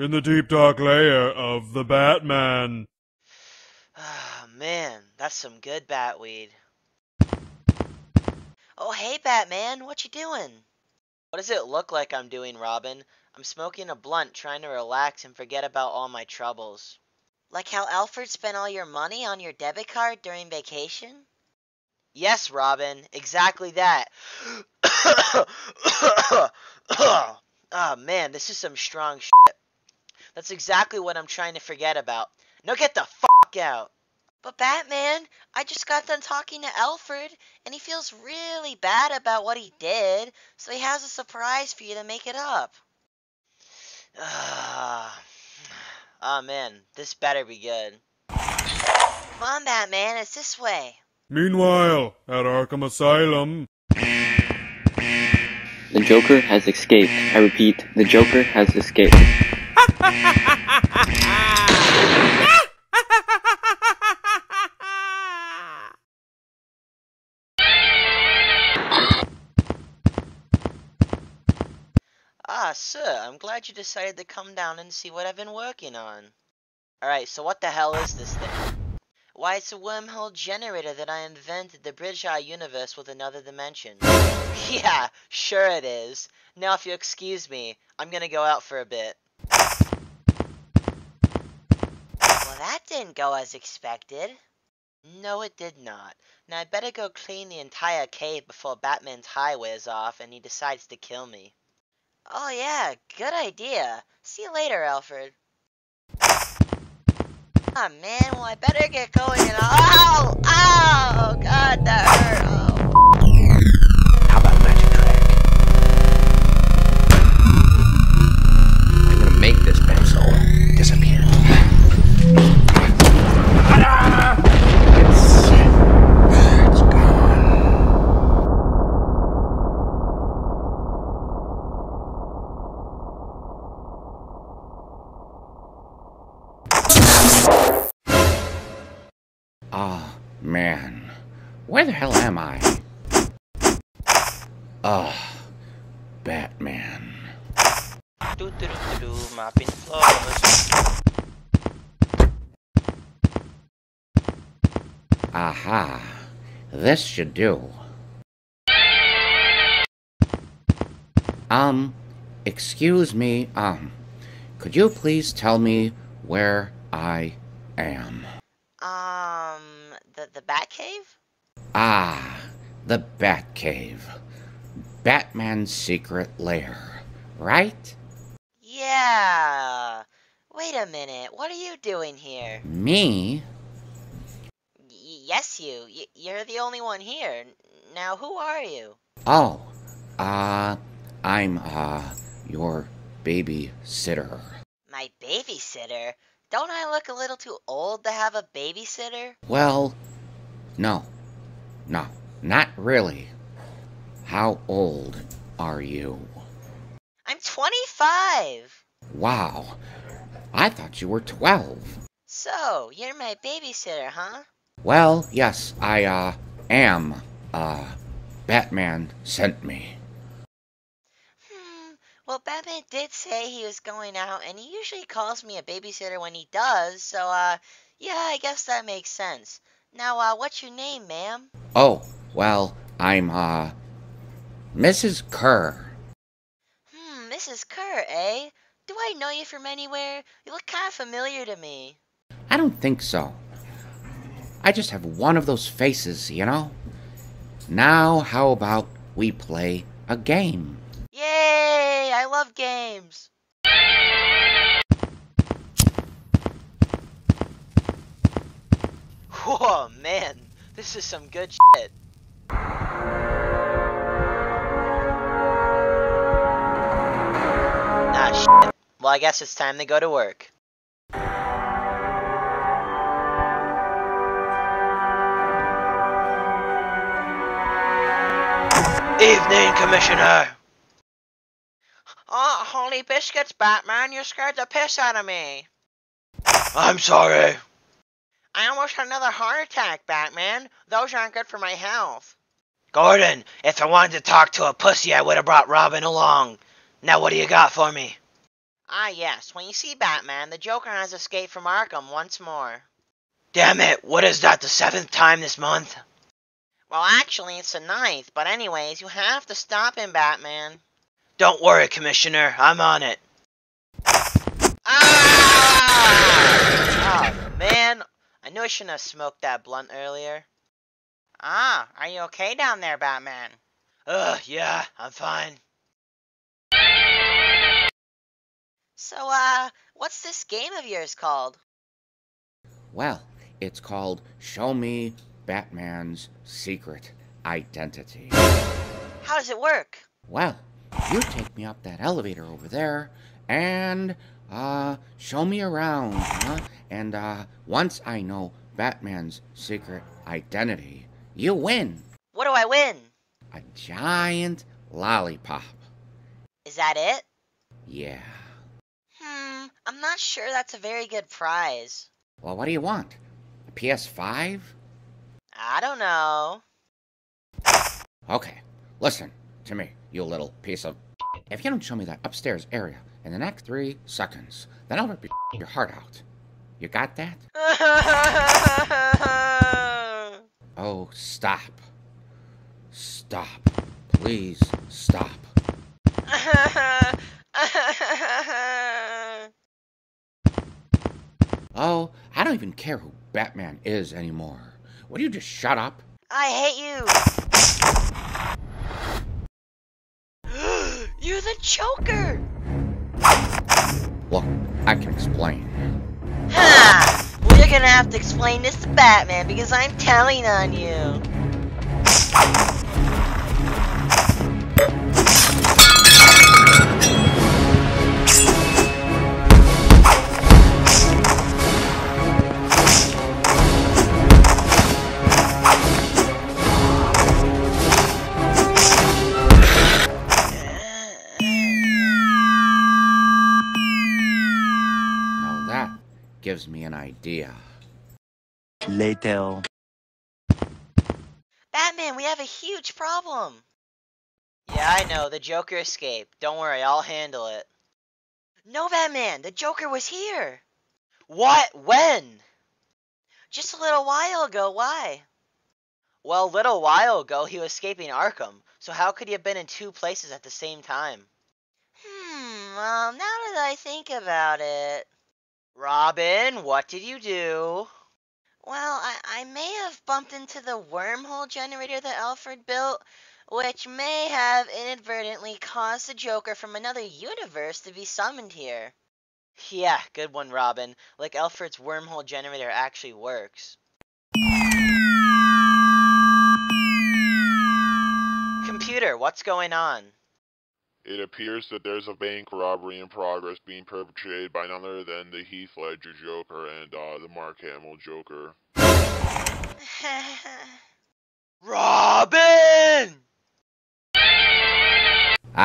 in the deep dark lair of the Batman. Ah, man, that's some good batweed. Oh, hey, Batman, what you doing? What does it look like I'm doing, Robin? I'm smoking a blunt, trying to relax and forget about all my troubles. Like how Alfred spent all your money on your debit card during vacation? Yes, Robin, exactly that. oh, man, this is some strong shit. That's exactly what I'm trying to forget about. Now get the fuck out. But Batman, I just got done talking to Alfred, and he feels really bad about what he did, so he has a surprise for you to make it up. Ah, oh, man, this better be good. Come on, Batman, it's this way. Meanwhile, at Arkham Asylum. The Joker has escaped. I repeat, the Joker has escaped. Ah, sir, I'm glad you decided to come down and see what I've been working on. Alright, so what the hell is this thing? Why, it's a wormhole generator that I invented to bridge our universe with another dimension. yeah, sure it is. Now, if you'll excuse me, I'm gonna go out for a bit. That didn't go as expected. No, it did not. Now, I better go clean the entire cave before Batman's high wears off and he decides to kill me. Oh, yeah, good idea. See you later, Alfred. Ah, oh, man, well, I better get going and oh, mopping floors. Aha. This should do. Um, excuse me, um, could you please tell me where I am? Um, the the Batcave? Ah, the Batcave. Batman's secret lair, right? Yeah. Wait a minute. What are you doing here? Me? Y- yes, you. Y- you're the only one here. Now, who are you? Oh, uh, I'm, uh, your babysitter. My babysitter? Don't I look a little too old to have a babysitter? Well, no. No, not really. How old are you? I'm 25. Wow, I thought you were 12. So, you're my babysitter, huh? Well, yes, I, uh, am. Uh, Batman sent me. Hmm. Well, Batman did say he was going out, and he usually calls me a babysitter when he does, so, uh, yeah, I guess that makes sense. Now, uh, what's your name, ma'am? Oh, well, I'm, uh, Mrs. Kerr. Hmm, Mrs. Kerr, eh? Do I know you from anywhere? You look kind of familiar to me. I don't think so. I just have one of those faces, you know? Now, how about we play a game? Yay! I love games. Whoa, man, this is some good shit. I guess it's time to go to work. Evening, Commissioner. Oh, holy biscuits, Batman, you scared the piss out of me. I'm sorry. I almost had another heart attack, Batman. Those aren't good for my health. Gordon, if I wanted to talk to a pussy, I would have brought Robin along. Now, what do you got for me? Ah, yes. When you see Batman, the Joker has escaped from Arkham once more. Damn it! What is that, the seventh time this month? Well, actually, it's the ninth, but anyways, you have to stop him, Batman. Don't worry, Commissioner. I'm on it. Ah! Oh, man. I knew I shouldn't have smoked that blunt earlier. Ah, are you okay down there, Batman? Ugh, yeah, I'm fine. So, uh, what's this game of yours called? Well, it's called Show Me Batman's Secret Identity. How does it work? Well, you take me up that elevator over there and, uh, show me around, huh? And, uh, once I know Batman's secret identity, you win. What do I win? A giant lollipop. Is that it? Yeah. I'm not sure that's a very good prize. Well, what do you want? A PS5? I don't know. Okay, listen to me, you little piece of. If you don't show me that upstairs area in the next three seconds, then I'll rip your heart out. You got that? Oh, stop. Stop. Please stop. Oh, I don't even care who Batman is anymore. Would you just shut up? I hate you. You're the Joker. Look, I can explain. Ha! You're gonna have to explain this to Batman because I'm telling on you. Gives me an idea. Later. Batman, we have a huge problem. Yeah, I know. The Joker escaped. Don't worry, I'll handle it. No, Batman. The Joker was here. What? When? Just a little while ago. Why? Well, a little while ago, he was escaping Arkham. So how could he have been in two places at the same time? Hmm, well, now that I think about it. Robin, what did you do? Well, I, I may have bumped into the wormhole generator that Alfred built, which may have inadvertently caused the Joker from another universe to be summoned here. Yeah, good one, Robin. Like Alfred's wormhole generator actually works. Computer, what's going on? It appears that there's a bank robbery in progress being perpetrated by none other than the Heath Ledger Joker and uh, the Mark Hamill Joker. Robin!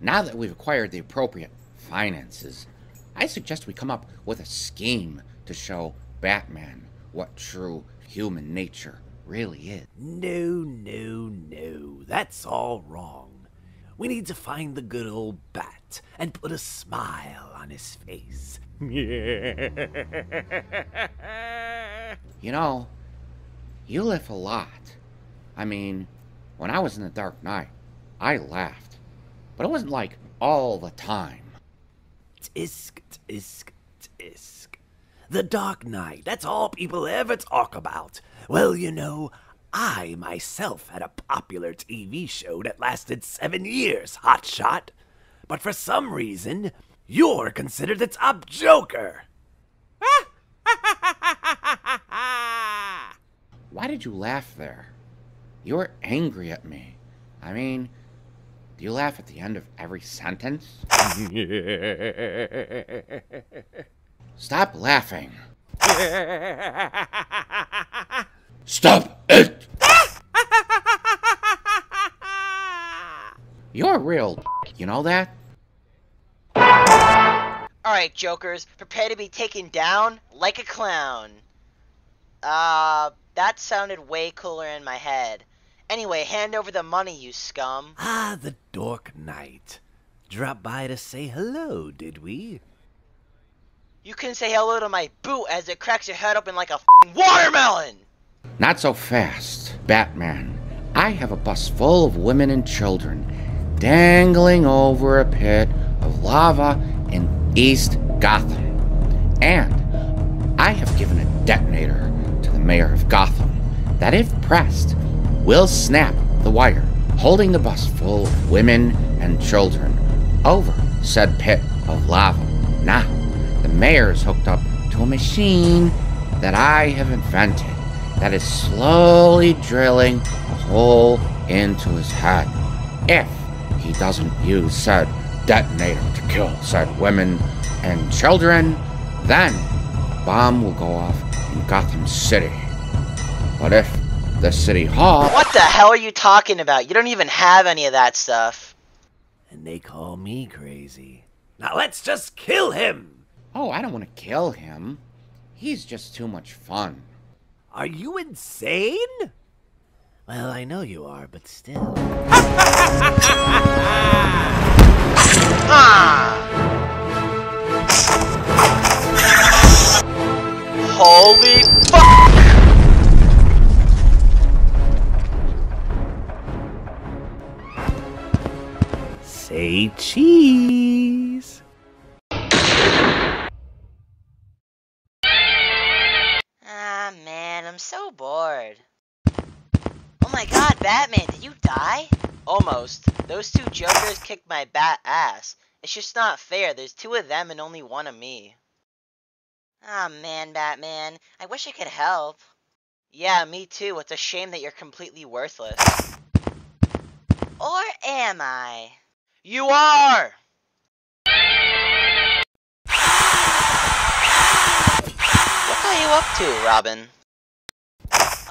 Now that we've acquired the appropriate finances, I suggest we come up with a scheme to show Batman what true human nature really is. No, no, no. That's all wrong. We need to find the good old bat and put a smile on his face. You know, you laugh a lot. I mean, when I was in the Dark Knight, I laughed. But it wasn't like all the time. Tisk, tisk, tisk. The Dark Knight, that's all people ever talk about. Well, you know, I myself had a popular TV show that lasted seven years, Hotshot. But for some reason, you're considered the top joker. Why did you laugh there? You were angry at me. I mean, do you laugh at the end of every sentence? Stop laughing. Stop it! You're real, you know that? Alright, Jokers, prepare to be taken down like a clown. Uh, that sounded way cooler in my head. Anyway, hand over the money, you scum. Ah, the Dork Knight. Dropped by to say hello, did we? You can say hello to my boot as it cracks your head open like a watermelon! Not so fast, Batman. I have a bus full of women and children dangling over a pit of lava in East Gotham. And I have given a detonator to the mayor of Gotham that, if pressed, will snap the wire holding the bus full of women and children over said pit of lava. Now, the mayor is hooked up to a machine that I have invented that is slowly drilling a hole into his head. If he doesn't use said detonator to kill said women and children, then a bomb will go off in Gotham City. But if the city hall What the hell are you talking about? You don't even have any of that stuff. And they call me crazy. Now let's just kill him! Oh, I don't want to kill him. He's just too much fun. Are you insane? Well, I know you are, but still. Ah! Holy fuck! Say cheese. Batman, did you die? Almost. Those two jokers kicked my bat ass. It's just not fair. There's two of them and only one of me. Ah, man, Batman. I wish I could help. Yeah, me too. It's a shame that you're completely worthless. Or am I? You are! What are you up to, Robin?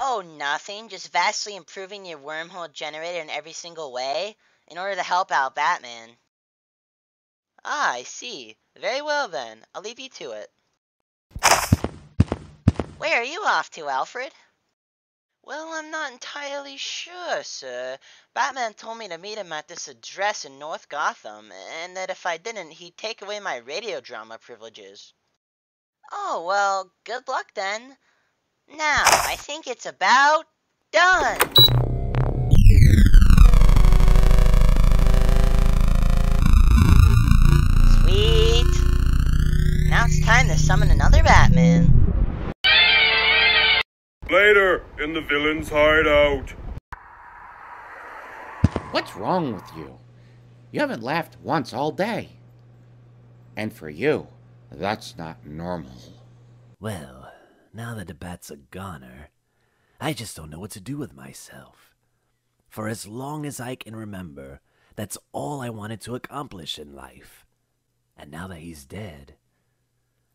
Oh, nothing. Just vastly improving your wormhole generator in every single way in order to help out Batman. Ah, I see. Very well then. I'll leave you to it. Where are you off to, Alfred? Well, I'm not entirely sure, sir. Batman told me to meet him at this address in North Gotham, and that if I didn't, he'd take away my radio drama privileges. Oh, well, good luck then. Now, I think it's about done. Sweet. Now it's time to summon another Batman. Later, in the villain's hideout. What's wrong with you? You haven't laughed once all day. And for you, that's not normal. Well, now that the bat's a goner, I just don't know what to do with myself. For as long as I can remember, that's all I wanted to accomplish in life. And now that he's dead,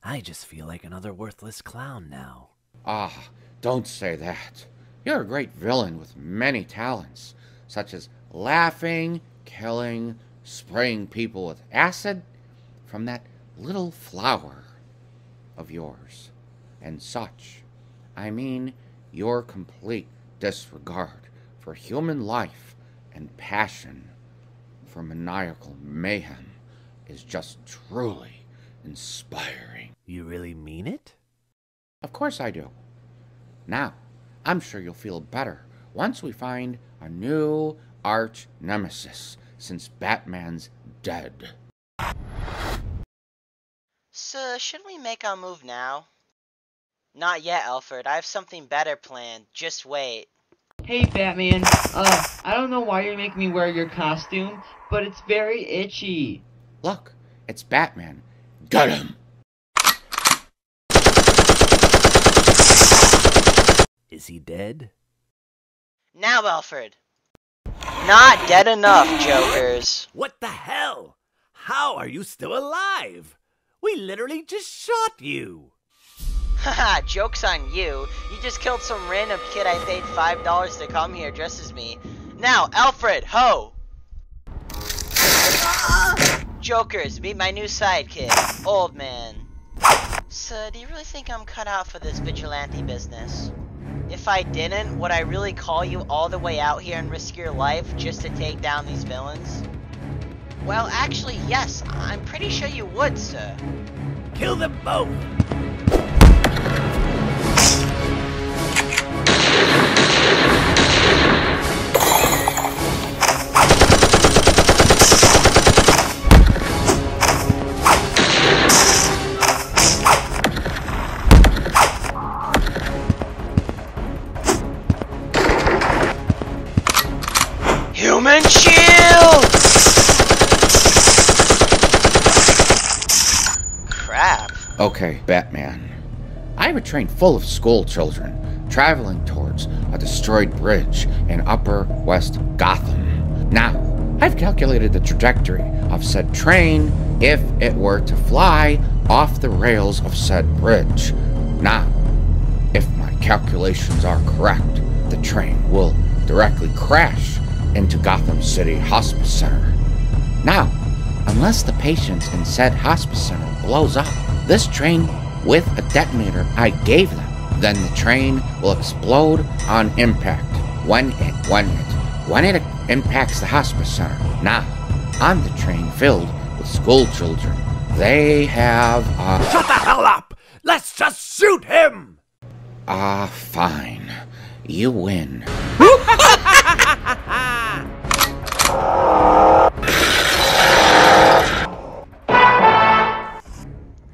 I just feel like another worthless clown now. Ah, don't say that. You're a great villain with many talents, such as laughing, killing, spraying people with acid from that little flower of yours, and such. I mean, your complete disregard for human life and passion for maniacal mayhem is just truly inspiring. You really mean it? Of course I do. Now, I'm sure you'll feel better once we find a new arch nemesis since Batman's dead. So, shouldn't we make our move now? Not yet, Alfred. I have something better planned. Just wait. Hey Batman, uh, I don't know why you're making me wear your costume, but it's very itchy. Look, it's Batman. Got him! Is he dead? Now, Alfred. Not dead enough, jokers. What the hell? How are you still alive? We literally just shot you. Haha, joke's on you. You just killed some random kid I paid $5 to come here dressed as me. Now, Alfred, ho! Jokers, meet my new sidekick, Old Man. So, do you really think I'm cut out for this vigilante business? If I didn't, would I really call you all the way out here and risk your life just to take down these villains? Well, actually, yes. I'm pretty sure you would, sir. Kill them both! Shield! Crap. Okay, Batman. I have a train full of school children traveling towards a destroyed bridge in Upper West Gotham. Now, I've calculated the trajectory of said train if it were to fly off the rails of said bridge. Now, if my calculations are correct, the train will directly crash into Gotham City Hospice Center. Now, unless the patients in said hospice center blows up, this train with a detonator I gave them, then the train will explode on impact. When it, when it, when it impacts the hospice center. Now, on the train filled with school children, they have, uh, Shut the hell up! Let's just shoot him! ah, fine. You win.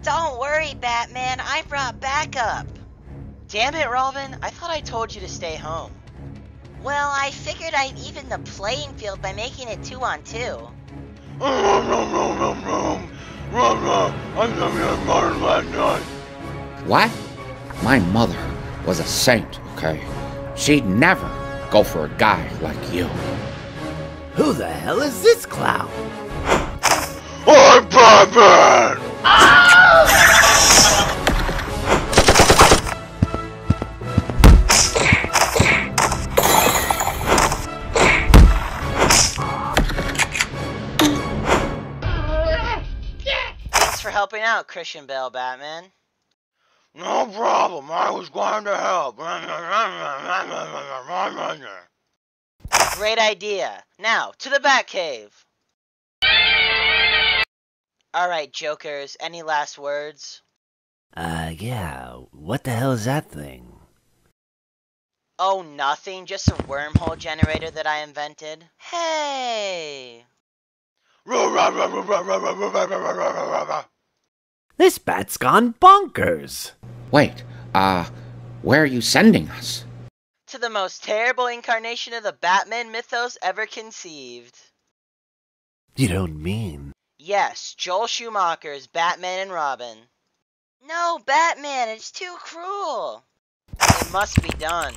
Don't worry, Batman. I brought backup. Damn it, Robin. I thought I told you to stay home. Well, I figured I'd even the playing field by making it two on two. What? My mother was a saint, okay? She'd never go for a guy like you. Who the hell is this clown? I'm Batman! Thanks for helping out, Christian Bale, Batman. No problem, I was going to help. Great idea. Now, to the Batcave. Alright, Jokers, any last words? Uh, yeah, what the hell is that thing? Oh, nothing, just a wormhole generator that I invented. Hey! This bat's gone bonkers! Wait, uh, where are you sending us? To the most terrible incarnation of the Batman mythos ever conceived. You don't mean. Yes, Joel Schumacher's Batman and Robin. No, Batman, it's too cruel. It must be done.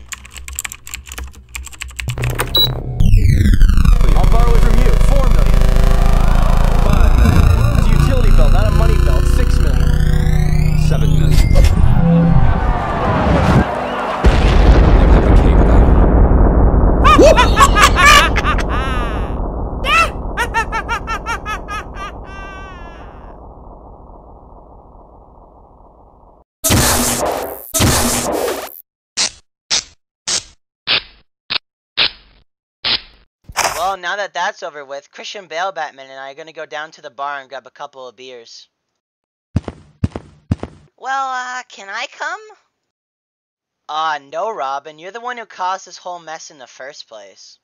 Well, now that that's over with, Christian Bale Batman and I are gonna go down to the bar and grab a couple of beers. Well, uh, can I come? Ah, no, Robin. You're the one who caused this whole mess in the first place.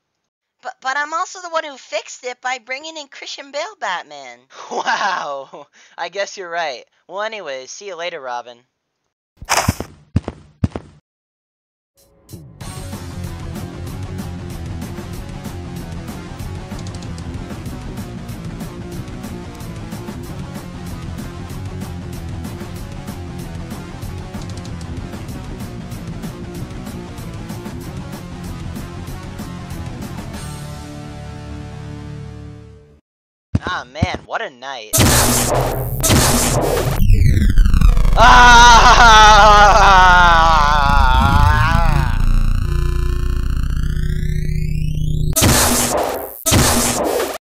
But, but I'm also the one who fixed it by bringing in Christian Bale Batman. Wow. I guess you're right. Well, anyways, see you later, Robin. Ah, man, what a night. Ah!